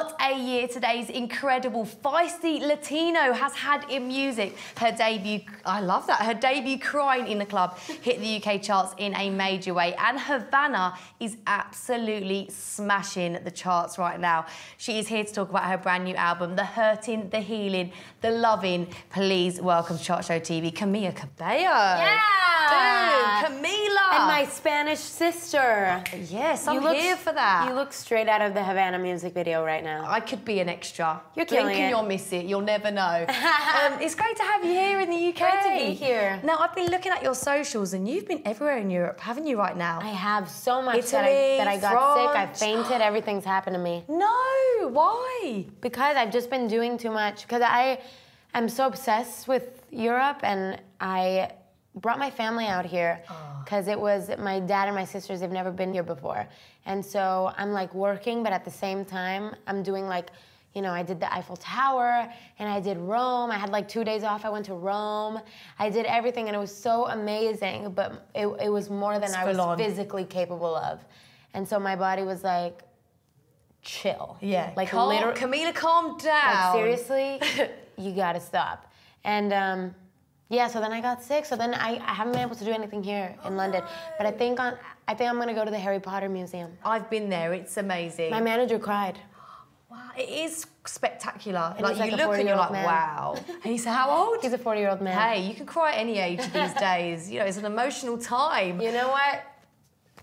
What a year today's incredible feisty Latino has had in music. Her debut, I love that, her debut Crying in the Club hit the UK charts in a major way and Havana is absolutely smashing the charts right now. She is here to talk about her brand new album, The Hurting, The Healing, The Loving. Please welcome to Chart Show TV, Camila Cabello. Yeah! Boom, Camila! And my Spanish sister. Yes, I'm You look- here for that. You look straight out of the Havana music video right now. I could be an extra. You're Blink killing and it. you'll miss it. You'll never know. um, it's great to have you here in the UK. Great to be here. Now, I've been looking at your socials and you've been everywhere in Europe, haven't you, right now? I have so much that, Italy, I, that I got sick, I fainted, everything's happened to me. No, why? Because I've just been doing too much. Because I am so obsessed with Europe and I brought my family out here because it was my dad and my sisters, they've never been here before. And so I'm like working, but at the same time, I'm doing like, you know, I did the Eiffel Tower and I did Rome. I had like two days off. I went to Rome. I did everything and it was so amazing, but it, it was more than It's I was on. physically capable of. And so my body was like, chill. Yeah. Like calm, literally. Camila, calm down. Like seriously, you gotta stop. And um, yeah, so then I got sick. So then I, I haven't been able to do anything here in London. But I think on I think I'm gonna go to the Harry Potter Museum. I've been there. It's amazing. My manager cried. wow, it is spectacular. And like, like you look and you're like, man. wow. And he's how old? He's a 40 year old man. Hey, you can cry at any age these days. You know, it's an emotional time. You know what?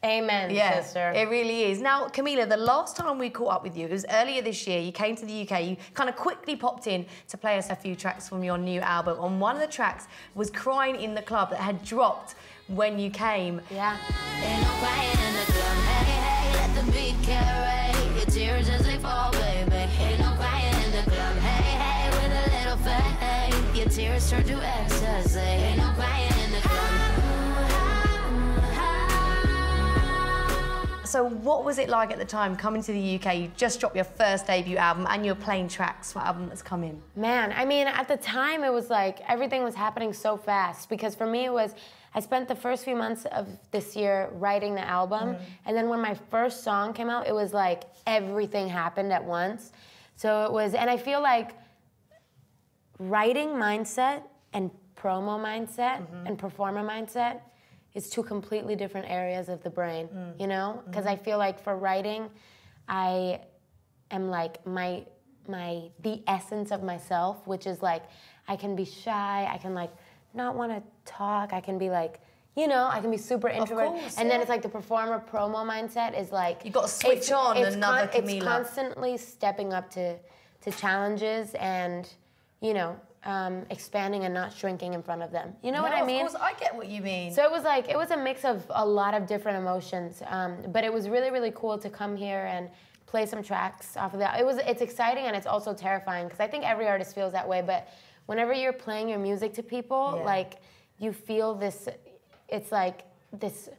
Amen, Yeah, sister. it really is. Now, Camila, the last time we caught up with you, it was earlier this year. You came to the UK. You kind of quickly popped in to play us a few tracks from your new album. And one of the tracks was "Crying in the Club" that had dropped when you came. yeah. Ain't no crying in the club. Hey, hey, let the beat carry your tears as they fall, baby. Ain't no crying in the club. Hey, hey, with a little faith, your tears turn to ecstasy. Ain't no crying So, what was it like at the time coming to the UK? You just dropped your first debut album, and you're playing tracks for album that's coming. Man, I mean, at the time it was like everything was happening so fast because for me it was I spent the first few months of this year writing the album, and then when my first song came out, it was like everything happened at once. So it was, and I feel like writing mindset and promo mindset mm-hmm. and performer mindset is two completely different areas of the brain, mm. you know? Mm-hmm. Because I feel like for writing, I am like my my the essence of myself, which is like I can be shy, I can like not want to talk, I can be like you know, I can be super introverted, course, and then it's like the performer promo mindset is like You gotta switch it's- on it's another It's Camila. constantly stepping up to to challenges and you know um, expanding and not shrinking in front of them. You know what I mean? Of course, I get what you mean. So it was like it was a mix of a lot of different emotions, um, but it was really really cool to come here and play some tracks off of that. It was it's exciting and it's also terrifying because I think every artist feels that way. But whenever you're playing your music to people, Yeah. like you feel this, it's like this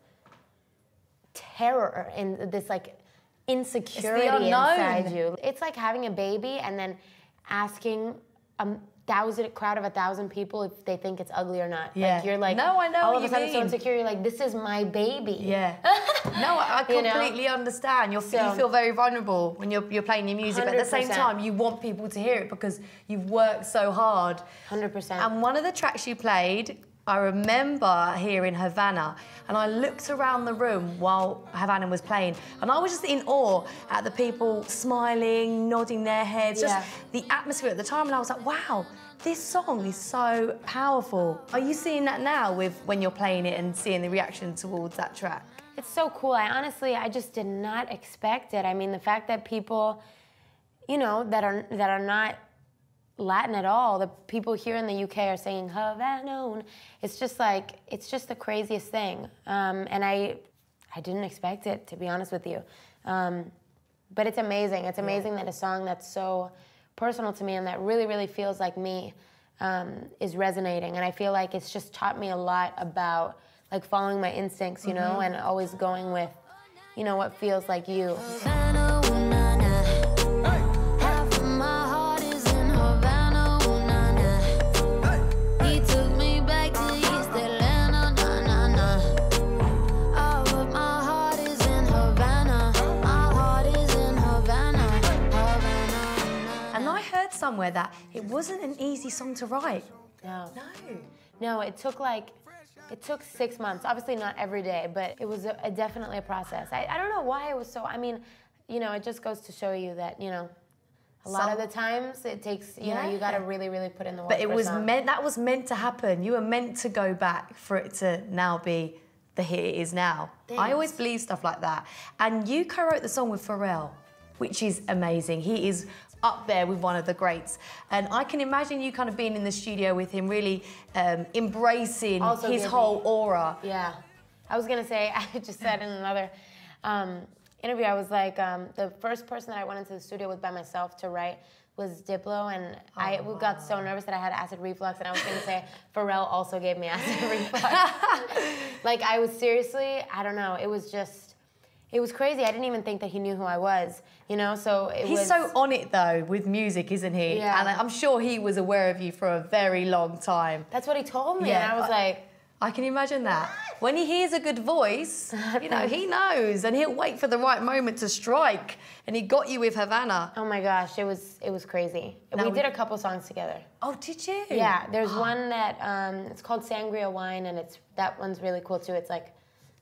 terror and this like insecurity inside you. It's like having a baby and then asking a thousand crowd of a thousand people if they think it's ugly or not. Yeah. Like you're like No, I know all of a sudden so insecure. You're like, this is my baby. Yeah. No, I, I You know? completely understand. You're, you feel very vulnerable when you're, you're playing your music, but at the same time, you want people to hear it because you've worked so hard. Hundred percent. And one of the tracks you played, I remember hearing Havana, and I looked around the room while Havana was playing, and I was just in awe at the people smiling, nodding their heads, Yeah. just the atmosphere at the time, and I was like, wow. This song is so powerful. Are you seeing that now with when you're playing it and seeing the reaction towards that track? It's so cool. I honestly, I just did not expect it. I mean, the fact that people, you know, that are that are not Latin at all, the people here in the UK are saying Havana. It's just like it's just the craziest thing. Um, and I, I didn't expect it to be honest with you. Um, but it's amazing. It's amazing that a song that's so personal to me and that really, really feels like me um, is resonating. And I feel like it's just taught me a lot about like following my instincts, you know, and always going with, you know, what feels like you. Somewhere that it wasn't an easy song to write. No. No. No, it took like, it took six months. Obviously not every day, but it was a, a definitely a process. I, I don't know why it was so, I mean, you know, it just goes to show you that, you know, a lot of the times it takes, you know, you gotta really, really put in the work. But it was song. meant that was meant to happen. You were meant to go back for it to now be the hit it is now. I always believe stuff like that. And you co-wrote the song with Pharrell, which is amazing. He is up there with one of the greats. And I can imagine you kind of being in the studio with him, really um, embracing Also his whole aura. Yeah. I was gonna say, I just said in another um, interview, I was like, um, the first person that I went into the studio with by myself to write was Diplo, and I we got so nervous that I had acid reflux, and I was gonna say Pharrell also gave me acid reflux. like I was seriously, I don't know, it was just, it was crazy. I didn't even think that he knew who I was, you know. So it He's was. so on it though with music, isn't he? Yeah. And I'm sure he was aware of you for a very long time. That's what he told me, Yeah, and I was I- like. I can imagine that. When he hears a good voice, you know, he knows and he'll wait for the right moment to strike. And he got you with Havana. Oh my gosh, it was it was crazy. Now we we- did a couple songs together. Oh, did you? Yeah, there's one that um, it's called Sangria Wine, and it's that one's really cool too. It's like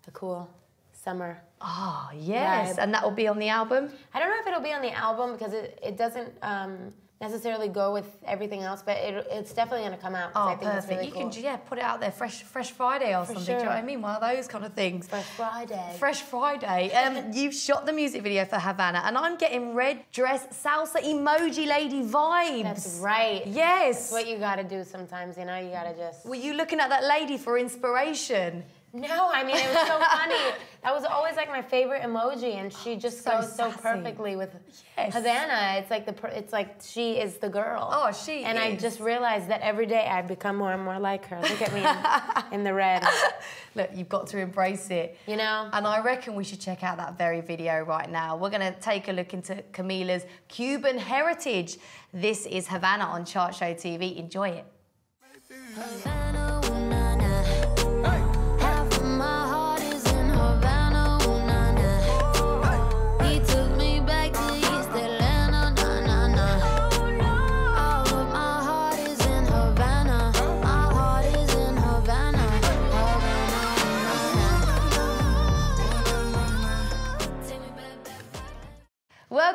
a cool summer. Oh, yes. Vibe. And that will be on the album? I don't know if it'll be on the album because it, it doesn't um, necessarily go with everything else, but it, it's definitely gonna come out. Oh, I think perfect. Really you cool. can, yeah, put it out there, Fresh Fresh Friday or something. Do you know what I mean? One of those kind of things. Fresh Friday. Fresh Friday. Um, you've shot the music video for Havana, and I'm getting red dress salsa emoji lady vibes. That's right. Yes. That's what you gotta do sometimes. You know, you gotta just. Were you looking at that lady for inspiration? No, I mean it was so funny. That was always like my favorite emoji, and she oh, just So goes so perfectly with Yes. Havana. It's like the it's like she is the girl. Oh, she And I just realized that every day I become more and more like her. Look at me in, in the red. Look, you've got to embrace it. You know. And I reckon we should check out that very video right now. We're going to take a look into Camila's Cuban heritage. This is Havana on Chart Show TV. Enjoy it. Havana,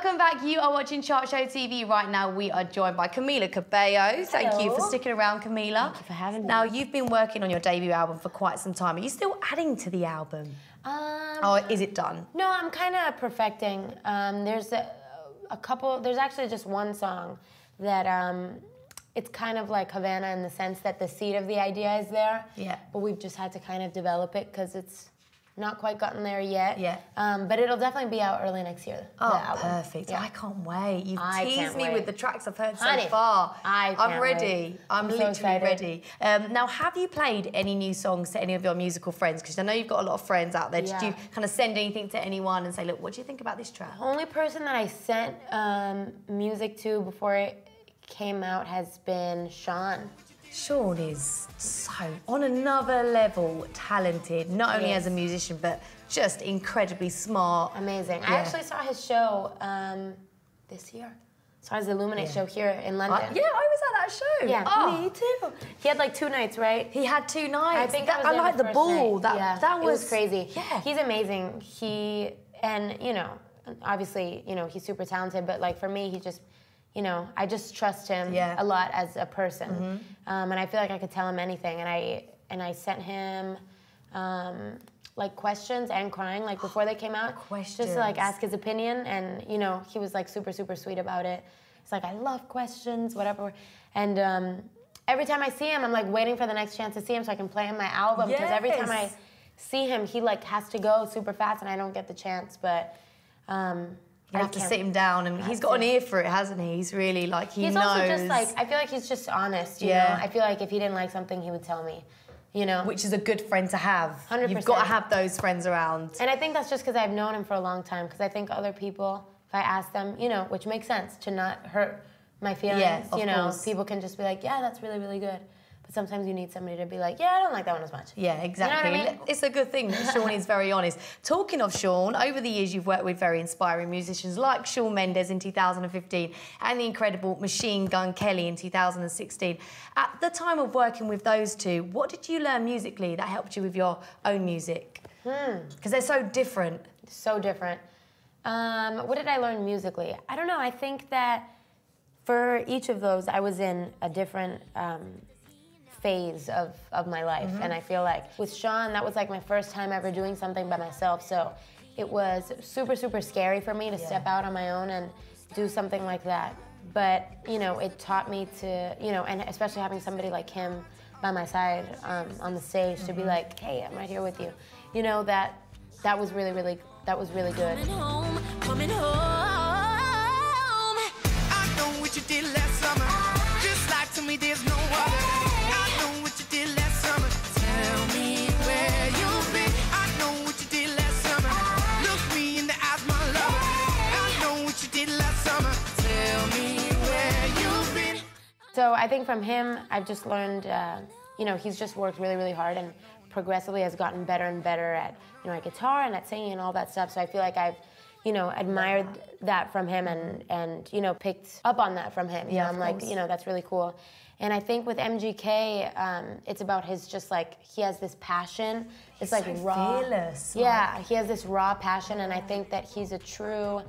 Welcome back. You are watching Chart Show TV. Right now, we are joined by Camila Cabello. Thank you for sticking around, Camila. Thank you for having me. Now, you've been working on your debut album for quite some time. Are you still adding to the album? Um, Or is it done? No, I'm kind of perfecting. Um, there's a, a couple. There's actually just one song that um, it's kind of like Havana in the sense that the seed of the idea is there. Yeah. But we've just had to kind of develop it because it's not quite gotten there yet. Yeah. Um, but it'll definitely be out early next year. Oh, perfect. Yeah. I can't wait. You've I teased me wait. with the tracks I've heard so Honey, far. I am ready. I'm, I'm literally ready. Um, now, have you played any new songs to any of your musical friends? Because I know you've got a lot of friends out there. Did you kind of send anything to anyone and say, look, what do you think about this track? The only person that I sent um, music to before it came out has been Shawn. Shawn is so on another level talented, not only Yes. as a musician, but just incredibly smart. Amazing. I actually saw his show um, this year. Saw his Illuminate show here in London. Uh, yeah, I was at that show. Yeah, Oh. me too. He had like two nights, right? He had two nights. I think that, I, was I like the ball. night. That yeah, that it was, crazy. Yeah. he's amazing. He and you know, obviously, you know, he's super talented. But like for me, he just, you know, I just trust him Yeah. Mm-hmm. a lot as a person, um, and I feel like I could tell him anything. And I and I sent him. Um, like questions and crying like before they came out just to like ask his opinion and you know he was like super super sweet about it he's like i love questions whatever and um, every time i see him i'm like waiting for the next chance to see him so i can play him my album because every time i see him he like has to go super fast and i don't get the chance but um, You have to sit him down, and he's got an ear for it, hasn't he? He's really like he he's knows. also just like i feel like he's just honest you Yeah. know i feel like if he didn't like something he would tell me you know which is a good friend to have. Hundred percent. you have got to have those friends around. And I think that's just because I've known him for a long time. Because I think other people, if I ask them, you know, which makes sense to not hurt my feelings, Yeah, of you know, course. people can just be like, yeah, that's really, really good. Sometimes you need somebody to be like, yeah, I don't like that one as much. Yeah, exactly. mean? It's a good thing that Shawn is very honest. Talking of Shawn, over the years you've worked with very inspiring musicians like Shawn Mendes in 2015 and the incredible Machine Gun Kelly in 2016. At the time of working with those two, what did you learn musically that helped you with your own music? Because they're so different. so different. Um, what did I learn musically? I don't know. I think that for each of those, I was in a different um, phase of, of my life. And I feel like with Shawn, that was like my first time ever doing something by myself. So it was super, super scary for me to step out on my own and do something like that. But, you know, it taught me to, you know, and especially having somebody like him by my side um, on the stage to be like, hey, I'm right here with you. You know, that that was really, really, that was really good. Coming home, coming home. I know what you did last summer. Just like to me, there's no other. So I think from him, I've just learned, uh, you know, he's just worked really, really hard and progressively has gotten better and better at, you know, at guitar and at singing and all that stuff. So I feel like I've, you know, admired that from him and, and you know, picked up on that from him. You Yeah, know, I'm like, course. you know, that's really cool. And I think with MGK, um, it's about his just like, he has this passion. It's like so raw. fearless, Yeah, he has this raw passion and I think that he's a true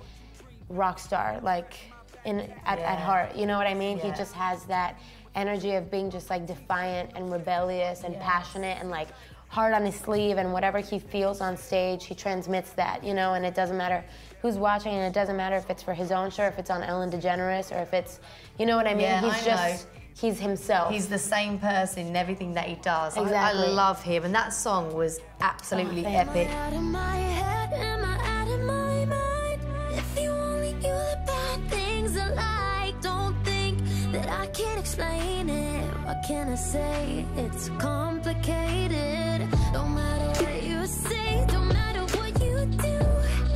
rock star, like in at, Yeah. at heart. You know what I mean? He just has that energy of being just like defiant and rebellious and Yes. passionate and like hard on his sleeve and whatever he feels on stage, he transmits that, you know, and it doesn't matter who's watching and it doesn't matter if it's for his own show, if it's on Ellen DeGeneres or if it's, you know what I mean? Yeah, he's I just, he's himself. He's the same person in everything that he does. I- I, love him, and that song was absolutely Oh, epic. Explain it. What can I say? It's complicated. Don't matter what you say, don't matter what you do.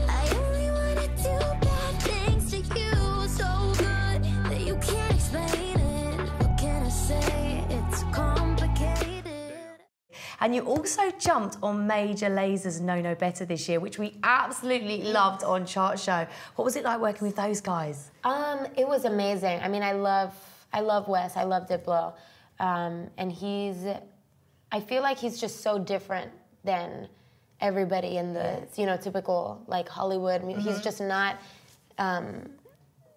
I only wanna do bad things to you, so good that you can't explain it. What can I say? It's complicated. And you also jumped on Major Lazer's Know No Better this year, which we absolutely loved on Chart Show. What was it like working with those guys? Um, it was amazing. I mean, I love, I love Wes. I love Diplo, um, and he's. I feel like he's just so different than everybody in the you know typical like Hollywood. mu- He's just not. Um,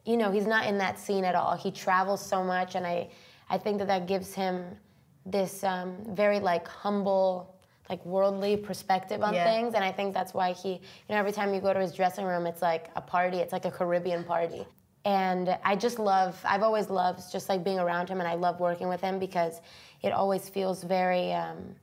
you know, he's not in that scene at all. He travels so much, and I, I think that that gives him this um, very like humble, like worldly perspective on Yeah. things, and I think that's why he, you know, every time you go to his dressing room, it's like a party. It's like a Caribbean party, and I just love. I've always loved just like being around him, and I love working with him because it always feels very. Um,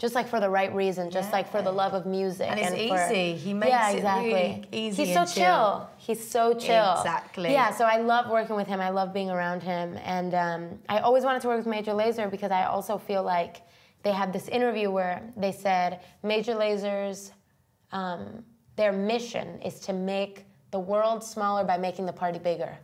just like for the right reason, just like for the love of music. And it's for- easy. He makes yeah, it really easy He's so and chill. chill. He's so chill. Exactly. Yeah, so I love working with him. I love being around him. And um, I always wanted to work with Major Lazer because I also feel like they had this interview where they said Major Lazer's, um, their mission is to make the world smaller by making the party bigger.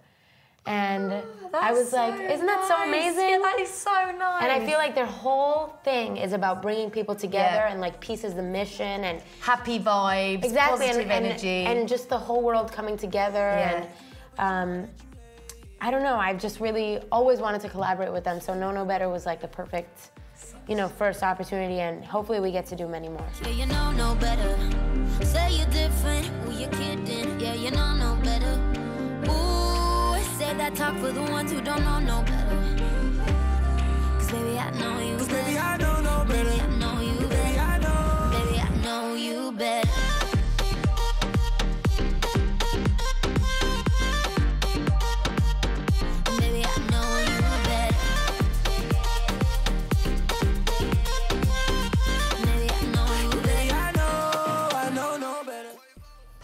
And I was like, isn't that so amazing? Yeah, that is so nice. And I feel like their whole thing is about bringing people together Yeah. and like peace is the mission and happy vibes, exactly positive and, and- and just the whole world coming together Yeah. and um, I don't know. I've just really always wanted to collaborate with them. So Know No Better was like the perfect, you know, first opportunity, and hopefully we get to do many more. Yeah, you know no better. That talk for the ones who don't know no better. Cause baby, I know you Cause baby. I don't know better. I Baby,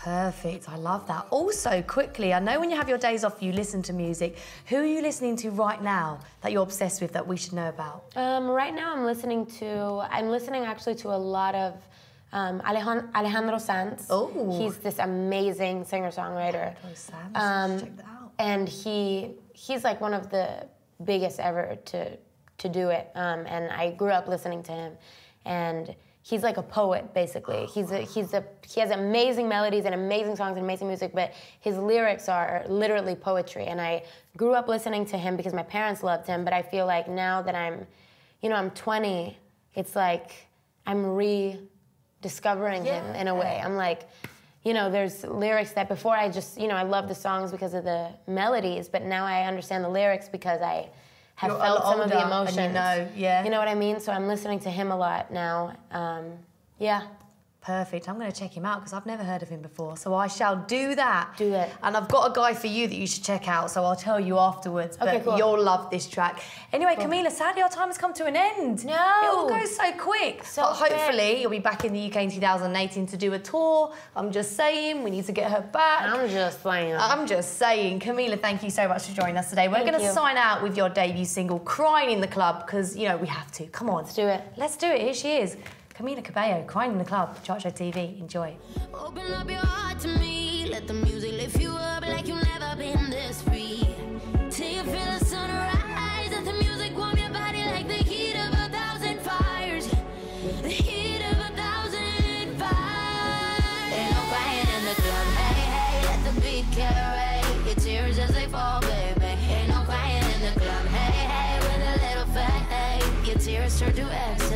Perfect. I love that. Also, quickly, I know when you have your days off, you listen to music. Who are you listening to right now that you're obsessed with that we should know about? Um, right now, I'm listening to. I'm listening actually to a lot of um, Alejandro Sanz. Oh. he's this amazing singer-songwriter. Oh, Sam, Um, check that out. and he he's like one of the biggest ever to to do it. Um, and I grew up listening to him, and he's like a poet basically. He's a, he's a he has amazing melodies and amazing songs and amazing music, but his lyrics are literally poetry. And I grew up listening to him because my parents loved him. But I feel like now that I'm, you know, I'm 20, it's like I'm rediscovering him in a way. I'm like. You know, there's lyrics that before I just, you know, I love the songs because of the melodies, but now I understand the lyrics because I have You're felt some of the and you know, yeah. You know what I mean? So I'm listening to him a lot now. Um, yeah. Perfect. I'm going to check him out because I've never heard of him before. So I shall do that. Do it. And I've got a guy for you that you should check out. So I'll tell you afterwards. Okay, but cool. you'll love this track. Anyway, Camila, sadly our time has come to an end. No. It all goes so quick. So but quick. hopefully you'll be back in the UK in 2018 to do a tour. I'm just saying, we need to get her back. I'm just saying. I'm just saying, Camila, thank you so much for joining us today. We're going to sign out with your debut single, Crying in the Club, because, you know, we have to. Come on. Let's do it. Let's do it. Here she is. Camila Cabello, Crying in the Club, Chart TV. Enjoy. Open up your heart to me. Let the music lift you up like you've never been this free. Till you feel the sunrise. Let the music warm your body like the heat of a thousand fires. The heat of a thousand fires. Ain't no crying in the club. Hey, hey, let the beat carry your tears as they fall, baby. Ain't no crying in the club. Hey, hey, with a little. Your tears turn to.